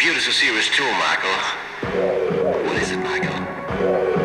Computer's a serious tool, Michael. What is it, Michael?